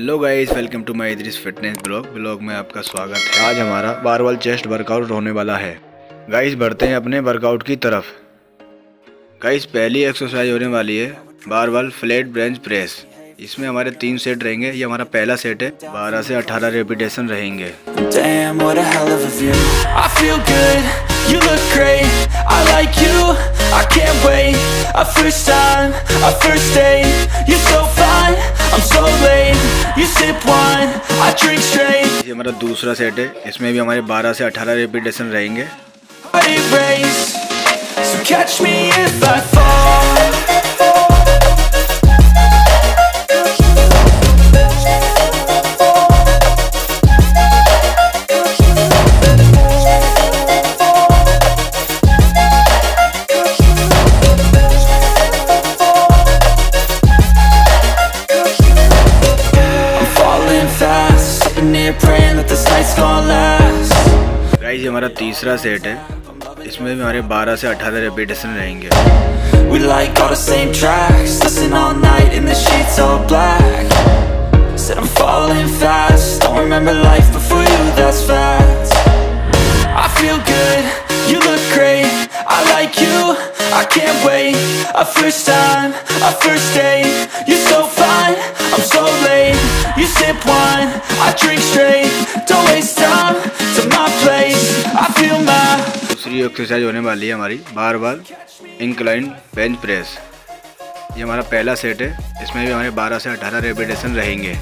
Hello guys welcome to my Idris fitness blog blog में आपका स्वागत है। आज हमारा बारवल चेस्ट वर्कआउट होने वाला है। गाइस बढ़ते हैं अपने वर्कआउट की तरफ़। गाइस पहली एक्सरसाइज होने वाली है। बारवल फ्लैट ब्रेंच प्रेस इसमें हमारे तीन सेट रहेंगे। ये हमारा पहला सेट है। बारह से अठारह रेपिटेशन रहेंगे। Damn, ये हमारा दूसरा सेट है। इसमें भी हमारे 12 से 18 रिपीटेशन रहेंगे। ये हमारा तीसरा सेट है इसमें भी हमारे 12 से 18 रेपिटेशन रहेंगे We like all the same tracks Listen all night in the sheets all black Said I'm falling fast Don't remember life before you, that's facts I feel good, you look great I like you, I can't wait A first time, a first date You're so sip wine, I drink straight. Don't waste time. To my place. I feel my दूसरी exercise होने वाली है हमारी बार बार incline bench press ये हमारा पहला set है. इसमें भी हमारे 12 से 18 रेपिटेशन रहेंगे.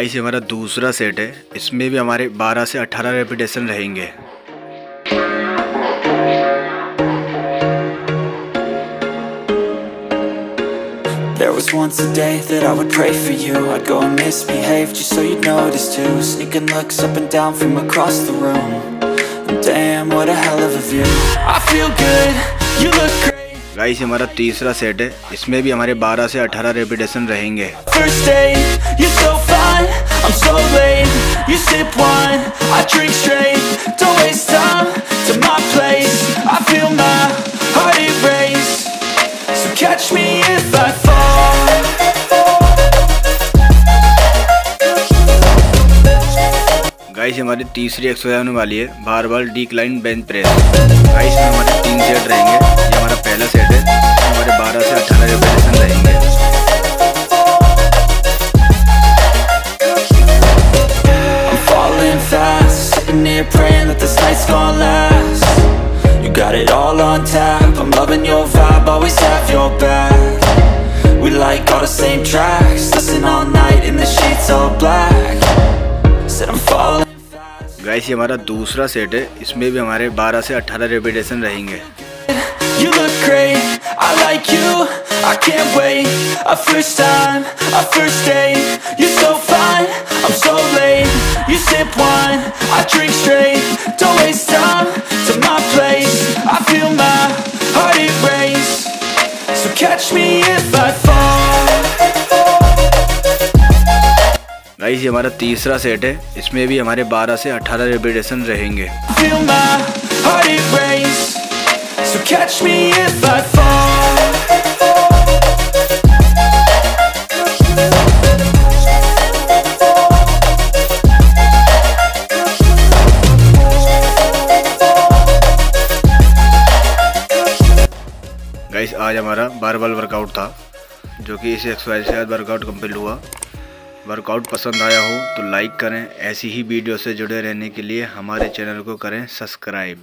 गाइस ये हमारा दूसरा सेट है इसमें भी हमारे 12 से 18 रेपिटेशन रहेंगे There was once a day that I would pray for you I'd go and misbehave just so you'd notice too Sneaking looks up and down from across the room And Damn, what a hell of a view I feel good, you look great guys हमारा तीसरा set है इसमें भी हमारे 12 से 18 repetition रहेंगे First date, you're so fine, I'm so late You sip wine, I drink straight Don't waste time to my place I feel my heart erase So catch me if I fall guys हमारी तीसरी exercise होने वाली है barbell decline bench press guys में हमारे तीन set रहेंगे ये हमारा पहला सेट है हमारे 12 से 18 रेपिटेशन रहेंगे got it all on tap, I'm loving your vibe, always have your back. We like all the same tracks, listen all night in the sheets all black. Said I'm falling fast. Guys ये हमारा दूसरा set है इसमें भी हमारे 12 से 18 repetition रहेंगे You look great, I like you, I can't wait A first time, a first date You're so fine, I'm so late You sip wine, I drink straight Catch me if I fall guys ये हमारा तीसरा set है इसमें भी हमारे 12 से 18 repetition रहेंगे Feel my heart erase So catch me if I fall आज हमारा बार बार वर्कआउट था, जो कि इस एक्सरसाइज से आज वर्कआउट कंप्लीट हुआ। वर्कआउट पसंद आया हो तो लाइक करें, ऐसी ही वीडियो से जुड़े रहने के लिए हमारे चैनल को करें सब्सक्राइब